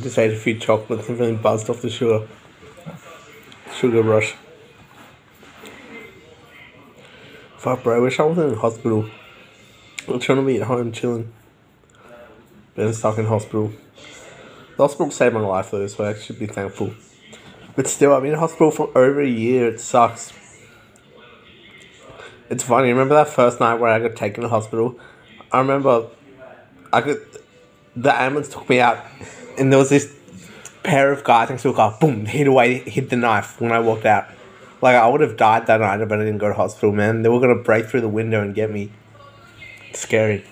Just ate a few chocolates and feeling buzzed off the sugar. Sugar rush. Fuck, bro. I wish I wasn't in hospital. I'm trying to be at home chilling. Been stuck in hospital. The hospital saved my life though, so I should be thankful. But still, I've been in hospital for over a year. It sucks. It's funny. Remember that first night where I got taken to hospital? I remember I could. The ambulance took me out, and there was this pair of guys next to a car. Boom! Hit away, hit the knife when I walked out. Like I would have died that night if I didn't go to hospital, man. They were gonna break through the window and get me. Scary.